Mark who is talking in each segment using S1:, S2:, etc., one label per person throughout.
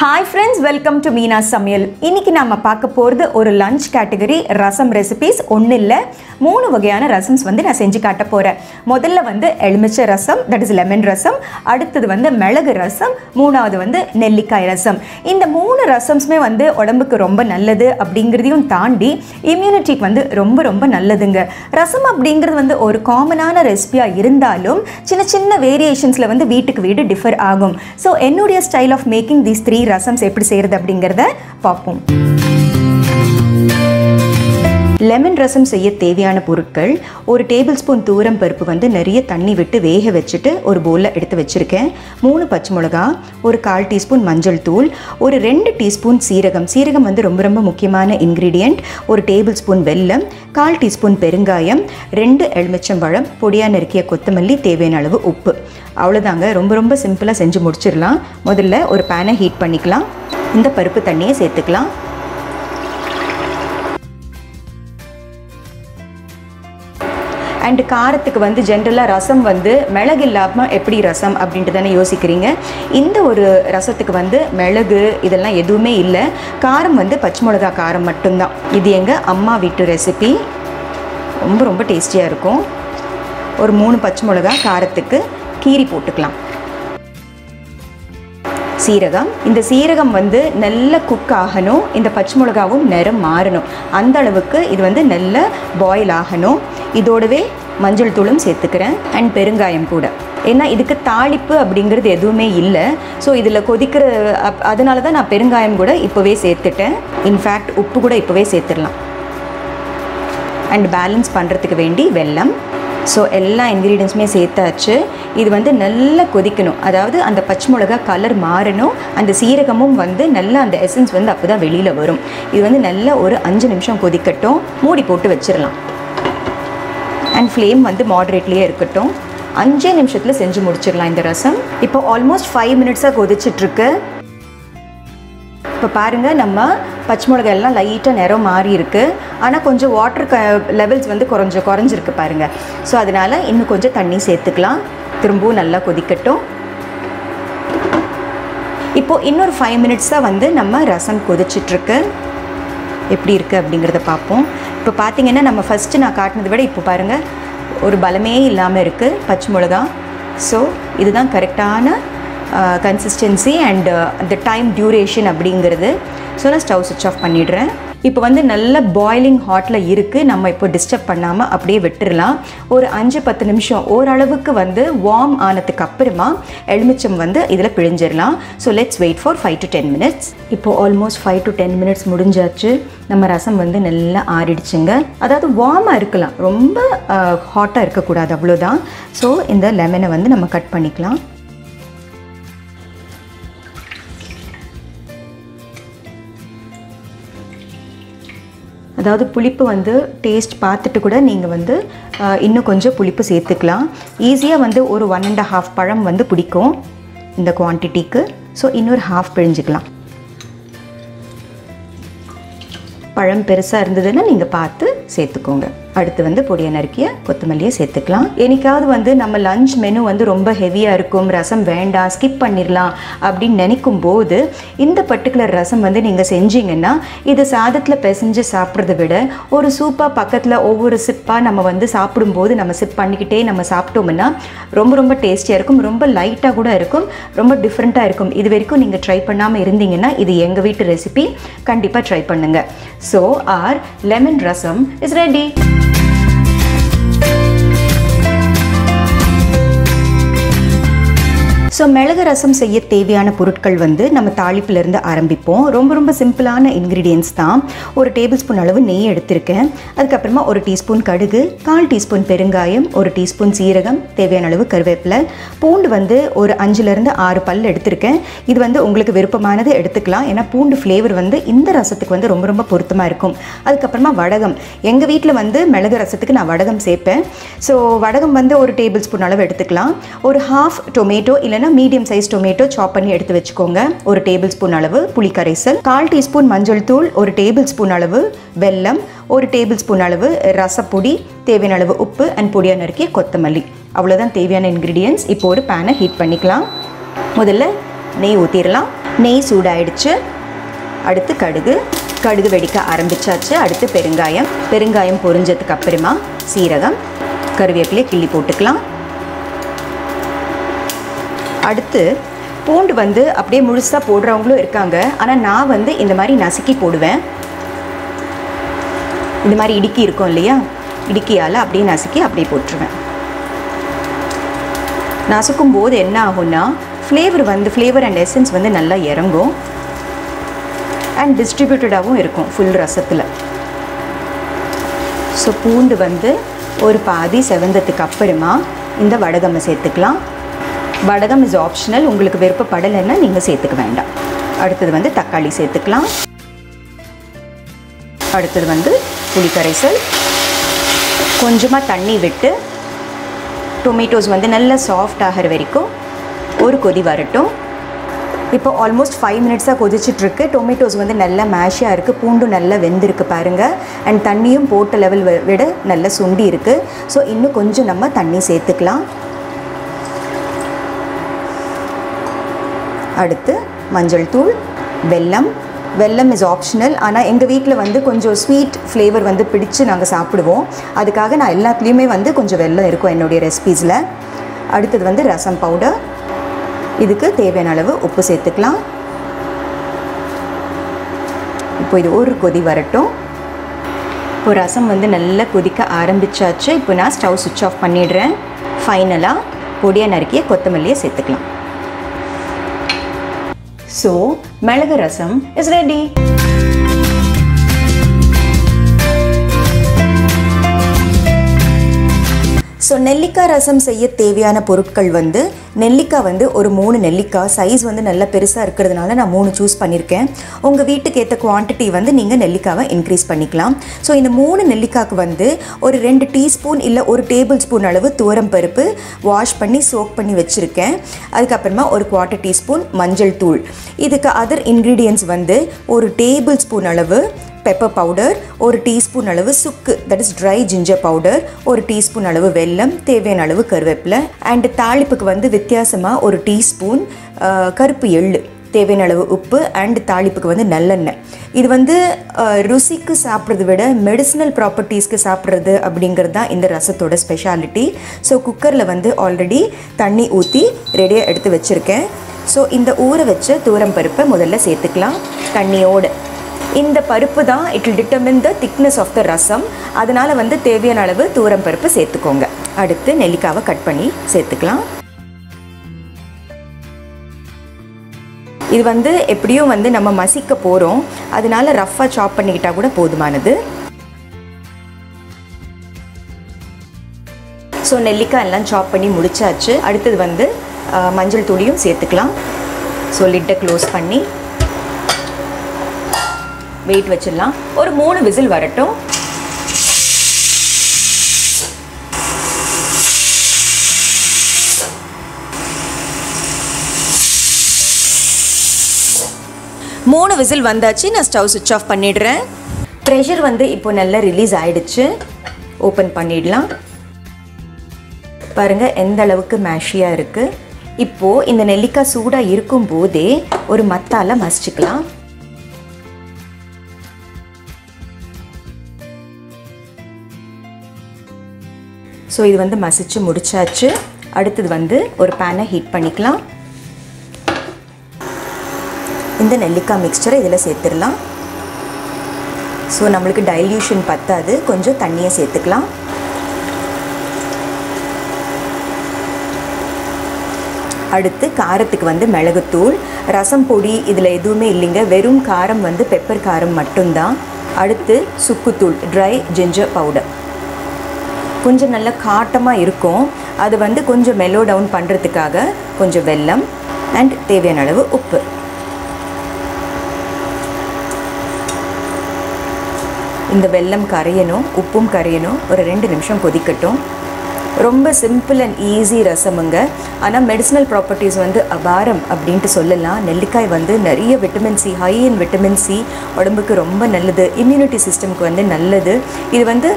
S1: Hi friends welcome to Meena Samayal இன்னைக்கு நம்ம பார்க்க போகிறது ஒரு லஞ்ச் கேட்டகரி ரசம் ரெசிபீஸ் ஒன்றும் இல்லை மூணு வகையான ரசம்ஸ் வந்து நான் செஞ்சு காட்ட போகிறேன் முதல்ல வந்து எலுமிச்சை rasam that is lemon rasam. அடுத்தது வந்து மிளகு ரசம் மூணாவது வந்து நெல்லிக்காய் ரசம். இந்த மூணு ரசம்ஸுமே வந்து உடம்புக்கு ரொம்ப நல்லது அப்படிங்கிறதையும் தாண்டி இம்யூனிட்டிக்கு வந்து ரொம்ப ரொம்ப நல்லதுங்க. ரசம் அப்படிங்கிறது வந்து ஒரு காமனான ரெசிபியாக இருந்தாலும் சின்ன சின்ன வேரியேஷன்ஸில் வந்து வீட்டுக்கு வீடு டிஃபர் ஆகும். ஸோ என்னுடைய style of making these three rasams எப்படி செய்கிறது அப்படிங்கிறத பார்ப்போம். லெமன் ரசம் செய்ய தேவையான பொருட்கள் ஒரு டேபிள் ஸ்பூன் தூரம் பருப்பு வந்து நிறைய தண்ணி விட்டு வேக வச்சுட்டு ஒரு பவுலில் எடுத்து வச்சுருக்கேன். மூணு பச்சை மிளகா ஒரு கால் டீஸ்பூன் மஞ்சள் தூள் ஒரு ரெண்டு டீஸ்பூன் சீரகம். சீரகம் வந்து ரொம்ப ரொம்ப முக்கியமான இன்க்ரீடியண்ட் ஒரு டேபிள் ஸ்பூன் வெல்லம் கால் டீஸ்பூன் பெருங்காயம் ரெண்டு எலுமிச்சம்பழம் பொடியாக நறுக்கிய கொத்தமல்லி தேவையான அளவு உப்பு. அவ்வளோதாங்க ரொம்ப ரொம்ப சிம்பிளாக செஞ்சு முடிச்சிடலாம். முதல்ல ஒரு பேனை ஹீட் பண்ணிக்கலாம். இந்த பருப்பு தண்ணியை சேர்த்துக்கலாம். அண்டு காரத்துக்கு வந்து ஜென்ரலாக ரசம் வந்து மிளகு இல்லாமல் எப்படி ரசம் அப்படின்ட்டு தானே யோசிக்கிறீங்க. இந்த ஒரு ரசத்துக்கு வந்து மிளகு இதெல்லாம் எதுவுமே இல்லை. காரம் வந்து பச்சை மிளகா காரம் மட்டும்தான். இது எங்கள் அம்மா வீட்டு ரெசிபி ரொம்ப ரொம்ப டேஸ்டியாக இருக்கும். ஒரு மூணு பச்சை மிளகா காரத்துக்கு கீரி போட்டுக்கலாம். சீரகம். இந்த சீரகம் வந்து நல்ல குக் ஆகணும். இந்த பச்சை மிளகாவும் நிறம் மாறணும். அந்த அளவுக்கு இது வந்து நல்ல பாயில் ஆகணும். இதோடவே மஞ்சள் தூளும் சேர்த்துக்கிறேன். அண்ட் பெருங்காயம் கூட. ஏன்னா இதுக்கு தாளிப்பு அப்படிங்கிறது எதுவுமே இல்லை. ஸோ இதில் கொதிக்கிற அப் அதனால தான் நான் பெருங்காயம் கூட இப்போவே சேர்த்துட்டேன். இன்ஃபேக்ட் உப்பு கூட இப்போவே சேர்த்துடலாம். அண்ட் பேலன்ஸ் பண்ணுறதுக்கு வேண்டி வெல்லம். ஸோ எல்லா இன்க்ரீடியன்ஸுமே சேர்த்தாச்சு. இது வந்து நல்லா கொதிக்கணும். அதாவது அந்த பச்சை மிளகா கலர் மாறணும். அந்த சீரகமும் வந்து நல்லா அந்த எசன்ஸ் வந்து அப்போ தான் வெளியில் வரும். இது வந்து நல்லா ஒரு அஞ்சு நிமிஷம் கொதிக்கட்டும். மூடி போட்டு வச்சிடலாம் அண்ட் ஃப்ளேம் வந்து மாடரேட்லேயே இருக்கட்டும். அஞ்சே நிமிஷத்தில் செஞ்சு முடிச்சிடலாம் இந்த ரசம். இப்போ ஆல்மோஸ்ட் ஃபைவ் மினிட்ஸாக கொதிச்சிட்ருக்கு. இப்போ பாருங்கள் நம்ம பச்சை மிளகாய் எல்லாம் லைட்டாக நிறம் மாறி இருக்குது ஆனால் கொஞ்சம் வாட்டர் க லெவல்ஸ் வந்து குறைஞ்ச குறைஞ்சிருக்கு பாருங்கள் ஸோ அதனால் இன்னும் கொஞ்சம் தண்ணி சேர்த்துக்கலாம். திரும்பவும் நல்லா கொதிக்கட்டும். இப்போது இன்னொரு ஃபைவ் மினிட்ஸ் தான் வந்து நம்ம ரசம் கொதிச்சிட்ருக்கு. எப்படி இருக்குது அப்படிங்கிறத பார்ப்போம். இப்போ பார்த்தீங்கன்னா நம்ம ஃபஸ்ட்டு நான் காட்டினதை விட இப்போ பாருங்கள் ஒரு பலமே இல்லாமல் இருக்குது பச்சை மிளகா ஸோ இதுதான் கரெக்டான கன்சிஸ்டன்சி அண்டு அந்த டைம் டியூரேஷன் அப்படிங்கிறது. ஸோ நான் ஸ்டவ் சுவிச் ஆஃப் பண்ணிடுறேன். இப்போ வந்து நல்ல பாய்லிங் ஹாட்டில் இருக்குது நம்ம இப்போ டிஸ்டர்ப் பண்ணாமல் அப்படியே விட்டுடலாம் ஒரு அஞ்சு பத்து நிமிஷம் ஓரளவுக்கு வந்து வார்ம் ஆனதுக்கு அப்புறமா எலுமிச்சம் வந்து இதில் பிழிஞ்சிடலாம். So let's wait for five to ten minutes இப்போ almost five to ten minutes முடிஞ்சாச்சு. நம்ம ரசம் வந்து நல்லா ஆறிடுச்சுங்க. அதாவது வார்மாக இருக்கலாம். ரொம்ப uh, ஹாட்டாக இருக்கக்கூடாது. அவ்வளோதான். ஸோ இந்த லெமனை வந்து நம்ம கட் பண்ணிக்கலாம். அதாவது புளிப்பு வந்து டேஸ்ட் பார்த்துட்டு கூட நீங்கள் வந்து இன்னும் கொஞ்சம் புளிப்பு சேர்த்துக்கலாம். ஈஸியாக வந்து ஒரு ஒன் அண்ட் ஹாஃப் பழம் வந்து பிடிக்கும் இந்த குவான்டிட்டிக்கு ஸோ இன்னொரு ஹாஃப் பிழிஞ்சிக்கலாம். பழம் பெருசாக இருந்ததுன்னா நீங்கள் பார்த்து சேர்த்துக்கோங்க. அடுத்து வந்து பொடியை நறுக்கிய கொத்தமல்லியை சேர்த்துக்கலாம். என்னைக்காவது வந்து நம்ம லஞ்ச் மெனு வந்து ரொம்ப ஹெவியாக இருக்கும் ரசம் வேண்டாம் ஸ்கிப் பண்ணிடலாம் அப்படின்னு நினைக்கும் போது இந்த பர்டிகுலர் ரசம் வந்து நீங்கள் செஞ்சீங்கன்னா இது சாதத்தில் பிசைஞ்சு சாப்பிட்றத விட ஒரு சூப்பாக பக்கத்தில் ஒவ்வொரு சிப்பாக நம்ம வந்து சாப்பிடும்போது நம்ம சிப் பண்ணிக்கிட்டே நம்ம சாப்பிட்டோம்னா ரொம்ப ரொம்ப டேஸ்டியாக இருக்கும் ரொம்ப லைட்டாக கூட இருக்கும் ரொம்ப டிஃப்ரெண்ட்டாக இருக்கும். இது வரைக்கும் நீங்கள் ட்ரை பண்ணாமல் இருந்தீங்கன்னா இது எங்கள் வீட்டு ரெசிபி கண்டிப்பாக ட்ரை பண்ணுங்கள் so our lemon rasam is ready so மிளகு ரசம் செய்ய தேவையான பொருட்கள் வந்து நம்ம தாளிப்பிலிருந்து ஆரம்பிப்போம். ரொம்ப ரொம்ப சிம்பிளான இன்க்ரீடியன்ஸ் தான். ஒரு டேபிள் ஸ்பூன் அளவு நெய் எடுத்திருக்கேன். அதுக்கப்புறமா ஒரு டீஸ்பூன் கடுகு கால் டீஸ்பூன் பெருங்காயம் ஒரு டீஸ்பூன் சீரகம் தேவையான அளவு கருவேப்பிலை. பூண்டு வந்து ஒரு அஞ்சுலேருந்து ஆறு பல் எடுத்திருக்கேன். இது வந்து உங்களுக்கு விருப்பமானது எடுத்துக்கலாம். ஏன்னா பூண்டு ஃப்ளேவர் வந்து இந்த ரசத்துக்கு வந்து ரொம்ப ரொம்ப பொருத்தமாக இருக்கும். அதுக்கப்புறமா வடகம். எங்கள் வீட்டில் வந்து மிளகு ரசத்துக்கு நான் வடகம் சேர்ப்பேன். ஸோ வடகம் வந்து ஒரு டேபிள் ஸ்பூன் அளவு எடுத்துக்கலாம். ஒரு ஹாஃப் டொமேட்டோ இல்லைன்னா மீடியம் சைஸ் டொமேட்டோ சாப் பண்ணி எடுத்து வச்சுக்கோங்க. ஒரு டேபிள் ஸ்பூன் அளவு புளி கரைசல் கால் டீஸ்பூன் மஞ்சள் தூள் ஒரு டேபிள் ஸ்பூன் அளவு வெல்லம் ஒரு டேபிள் ஸ்பூன் அளவு ரசப்பொடி தேவையான அளவு உப்பு அண்ட் பொடியாக நறுக்கிய கொத்தமல்லி. அவ்வளோதான் தேவையான இன்க்ரீடியன்ஸ் இப்போ ஒரு பேனை ஹீட் பண்ணிக்கலாம். முதல்ல நெய் ஊற்றிடலாம் நெய் சூடாயிடுச்சு. அடுத்து கடுகு. கடுகு வெடிக்க ஆரம்பிச்சாச்சு. அடுத்து பெருங்காயம். பெருங்காயம் பொரிஞ்சதுக்கு அப்புறமா சீரகம். கருவேப்பிலையை கிள்ளி போட்டுக்கலாம். அடுத்து பூண்டு வந்து அப்படியே முழுசாக போடுறவங்களும் இருக்காங்க. ஆனால் நான் வந்து இந்த மாதிரி நசுக்கி போடுவேன். இந்த மாதிரி இடுக்கி இருக்கும் இல்லையா? இடுக்கியால் அப்படியே நசுக்கி அப்படியே போட்டுருவேன். நசுக்கும் போது என்ன ஆகும்னா ஃப்ளேவர் வந்து ஃப்ளேவர் அண்ட் எசன்ஸ் வந்து நல்லா இறங்கும். அண்ட் டிஸ்ட்ரிபியூட்டடாகவும் இருக்கும் ஃபுல் ரசத்தில். ஸோ பூண்டு வந்து ஒரு பாதி செவந்ததுக்கு அப்புறமா இந்த வடகம்மை சேர்த்துக்கலாம். வடகம் இஸ் ஆப்ஷனல் உங்களுக்கு விருப்பப்படலைன்னா நீங்கள் சேர்த்துக்க வேண்டாம். அடுத்தது வந்து தக்காளி சேர்த்துக்கலாம். அடுத்தது வந்து புளி கரைசல் கொஞ்சமாக தண்ணி விட்டு டொமேட்டோஸ் வந்து நல்லா சாஃப்ட் ஆகிற வரைக்கும் ஒரு கொதி வரட்டும். இப்போ ஆல்மோஸ்ட் ஃபைவ் மினிட்ஸாக கொதிச்சிட்ருக்கு. டொமேட்டோஸ் வந்து நல்லா மேஷாக இருக்குது பூண்டும் நல்லா வெந்திருக்கு பாருங்கள் அண்ட் தண்ணியும் போட்ட லெவல் விட நல்லா சுண்டி இருக்குது ஸோ இன்னும் கொஞ்சம் நம்ம தண்ணி சேர்த்துக்கலாம். அடுத்து மஞ்சள் தூள் வெல்லம். வெல்லம் இஸ் ஆப்ஷனல் ஆனால் எங்கள் வீட்டில் வந்து கொஞ்சம் ஸ்வீட் ஃப்ளேவர் வந்து பிடிச்சு நாங்கள் சாப்பிடுவோம். அதுக்காக நான் எல்லாத்துலேயுமே வந்து கொஞ்சம் வெல்லம் இருக்கும் என்னுடைய ரெசிபீஸில் அடுத்தது வந்து ரசம் பவுடர் இதுக்கு தேவையான அளவு உப்பு சேர்த்துக்கலாம். இப்போ இது ஒரு கொதி வரட்டும். இப்போ ரசம் வந்து நல்லா கொதிக்க ஆரம்பிச்சாச்சு. இப்போ நான் ஸ்டவ் சுவிட்ச் ஆஃப் பண்ணிடுறேன். ஃபைனலாக பொடியாக நறுக்கிய கொத்தமல்லியை சேர்த்துக்கலாம். ஸோ மிளகு ரசம் இஸ் ஸோ நெல்லிக்காய் ரசம் செய்ய தேவையான பொருட்கள் வந்து நெல்லிக்காய் வந்து ஒரு மூணு நெல்லிக்காய் சைஸ் வந்து நல்லா பெருசாக இருக்கிறதுனால நான் மூணு சூஸ் பண்ணியிருக்கேன் உங்கள் வீட்டுக்கு ஏற்ற குவான்டிட்டி வந்து நீங்கள் நெல்லிக்காவை இன்க்ரீஸ் பண்ணிக்கலாம். ஸோ இந்த மூணு நெல்லிக்காய்க்கு வந்து ஒரு ரெண்டு டீஸ்பூன் இல்லை ஒரு டேபிள் ஸ்பூன் அளவு துவரம் பருப்பு வாஷ் பண்ணி சோக் பண்ணி வச்சுருக்கேன். அதுக்கப்புறமா ஒரு குவார்ட்டர் டீஸ்பூன் மஞ்சள் தூள். இதுக்கு அதர் இன்க்ரீடியன்ஸ் வந்து ஒரு டேபிள் ஸ்பூன் அளவு பெப்பர் பவுடர் ஒரு டீஸ்பூன் அளவு சுக்கு that is dry ginger powder ஒரு டீஸ்பூன் அளவு வெல்லம் தேவையான அளவு கருவேப்பிலை அண்டு தாளிப்புக்கு வந்து வித்தியாசமாக ஒரு டீஸ்பூன் கருப்பு எள்ளு தேவையான அளவு உப்பு அண்ட் தாளிப்புக்கு வந்து நல்லெண்ணெய். இது வந்து ருசிக்கு சாப்பிட்றத விட மெடிசினல் ப்ராப்பர்ட்டிஸ்க்கு சாப்பிட்றது அப்படிங்கிறது தான் இந்த ரசத்தோட ஸ்பெஷாலிட்டி ஸோ குக்கரில் வந்து ஆல்ரெடி தண்ணி ஊற்றி ரெடியாக எடுத்து வச்சுருக்கேன். ஸோ இந்த ஊற வச்ச தூரம் பருப்பை முதல்ல சேர்த்துக்கலாம். தண்ணியோடு இந்த பருப்பு தான் it will determine the thickness of the rasam அதனால் வந்து தேவையான அளவு தூரம் பருப்பு சேர்த்துக்கோங்க. அடுத்து நெல்லிக்காவை கட் பண்ணி சேர்த்துக்கலாம். இது வந்து எப்படியும் வந்து நம்ம மசிக்க போகிறோம் அதனால ரஃப்பாக சாப் பண்ணிக்கிட்டால் கூட போதுமானது. ஸோ நெல்லிக்காய் எல்லாம் சாப் பண்ணி முடிச்சாச்சு. அடுத்தது வந்து மஞ்சள் தூளியும் சேர்த்துக்கலாம். ஸோ லிட்டை க்ளோஸ் பண்ணி வெயிட் வச்சிடலாம். ஒரு மூணு விசில் வரட்டும். மூணு விசில் வந்தாச்சு நான் ஸ்டவ் சுவிட்ச் ஆஃப் பண்ணிடுறேன். ப்ரெஷர் வந்து இப்போ நல்லா ரிலீஸ் ஆயிடுச்சு. ஓப்பன் பண்ணிடலாம். பாருங்கள் எந்த அளவுக்கு மேஷியாக இருக்குது இப்போது இந்த நெல்லிக்காய் சூடாக இருக்கும் போதே ஒரு மத்தால மசிச்சுக்கலாம். ஸோ இது வந்து மசிச்சு முடிச்சாச்சு. அடுத்தது வந்து ஒரு பேனை ஹீட் பண்ணிக்கலாம். இந்த நெல்லிக்காய் மிக்சரை இதில் சேர்த்துடலாம். ஸோ நம்மளுக்கு டைல்யூஷன் பத்தாது. கொஞ்சம் தண்ணியை சேர்த்துக்கலாம். அடுத்து காரத்துக்கு வந்து மிளகுத்தூள். ரசம் பொடி இதில் எதுவுமே இல்லைங்க. வெறும் காரம் வந்து பெப்பர் காரம் மட்டும்தான். அடுத்து சுக்குத்தூள் ட்ரை ஜிஞ்சர் பவுடர் கொஞ்சம் நல்ல காட்டமாக இருக்கும். அது வந்து கொஞ்சம் மெலோ டவுன் பண்ணுறதுக்காக கொஞ்சம் வெல்லம் அண்ட் தேவையான அளவு உப்பு. இந்த வெல்லம் கரையணும் உப்பும் கரையணும். ஒரு ரெண்டு நிமிஷம் கொதிக்கட்டும். ரொம்ப சிம்பிள் அண்ட் ஈஸி ரசமுங்க. ஆனால் மெடிசினல் ப்ராப்பர்ட்டிஸ் வந்து அபாரம் அப்படின்ட்டு சொல்லலாம். நெல்லிக்காய் வந்து நிறைய vitamin C high in vitamin C உடம்புக்கு ரொம்ப நல்லது. இம்யூனிட்டி சிஸ்டம்க்கு வந்து நல்லது. இது வந்து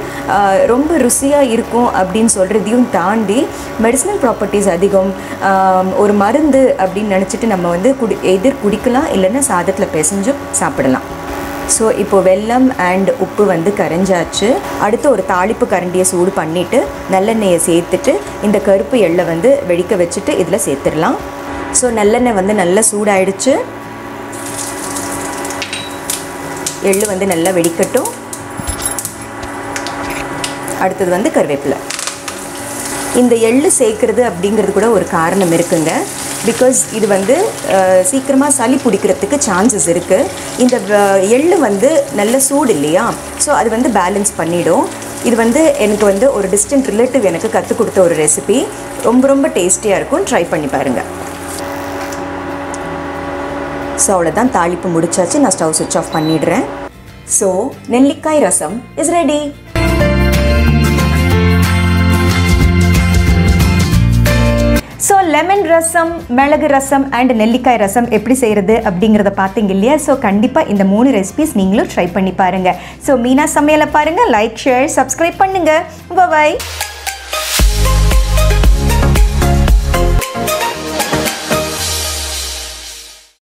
S1: ரொம்ப ருசியாக இருக்கும் அப்படின்னு சொல்கிறதையும் தாண்டி மெடிசினல் ப்ராப்பர்ட்டிஸ் அதிகம். ஒரு மருந்து அப்படின்னு நினச்சிட்டு நம்ம வந்து குடி எதிர் குடிக்கலாம் இல்லைன்னா சாதத்தில் பிசைஞ்சும் சாப்பிடலாம். ஸோ இப்போ வெல்லம் அண்ட் உப்பு வந்து கரைஞ்சாச்சு. அடுத்து ஒரு தாளிப்பு கரண்டியை சூடு பண்ணிவிட்டு நல்லெண்ணெயை சேர்த்துட்டு இந்த கருப்பு எள்ளை வந்து வெடிக்க வச்சுட்டு இதில் சேர்த்துடலாம். ஸோ நல்லெண்ணெய் வந்து நல்லா சூடாயிடுச்சு. எள்ளு வந்து நல்லா வெடிக்கட்டும். அடுத்தது வந்து கருவேப்பிலை. இந்த எள்ளு சேர்க்குறது அப்படிங்கிறது கூட ஒரு காரணம் இருக்குங்க. பிகாஸ் இது வந்து சீக்கிரமாக சளி பிடிக்கிறதுக்கு சான்சஸ் இருக்குது இந்த எள்ளு வந்து நல்ல சூடு இல்லையா? ஸோ அது வந்து பேலன்ஸ் பண்ணிடும். இது வந்து எனக்கு வந்து ஒரு டிஸ்டன்ட் ரிலேட்டிவ் எனக்கு கற்றுக் கொடுத்த ஒரு ரெசிபி ரொம்ப ரொம்ப டேஸ்டியாக இருக்கும். ட்ரை பண்ணி பாருங்கள் ஸோ அவ்வளோதான் தாளிப்பு முடிச்சாச்சு. நான் ஸ்டவ் சுவிட்ச் ஆஃப் பண்ணிடுறேன். ஸோ நெல்லிக்காய் rasam is ready lemon rasam மிளகு ரசம் அண்ட் நெல்லிக்காய் ரசம் எப்படி செய்கிறது அப்படிங்கிறத பார்த்தீங்க இல்லையா? ஸோ கண்டிப்பாக இந்த மூணு ரெசிபிஸ் நீங்களும் ட்ரை பண்ணி பாருங்கள் ஸோ மீனா சமையலை பாருங்கள் லைக் ஷேர் சப்ஸ்கிரைப் பண்ணுங்கள் பாய்